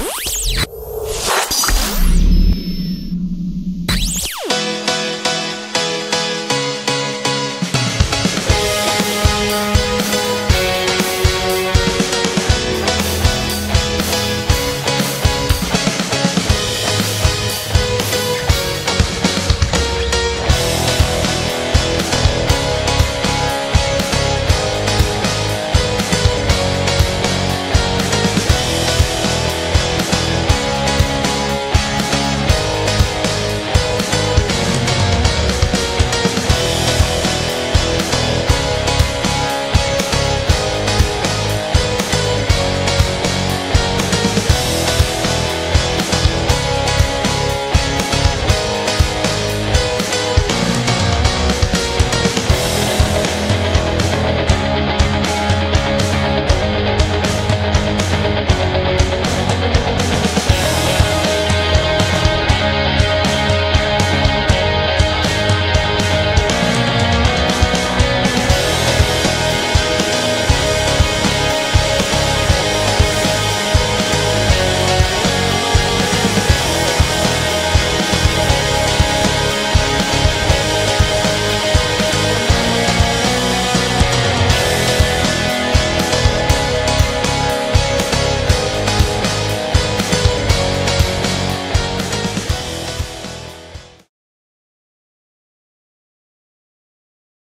Bye.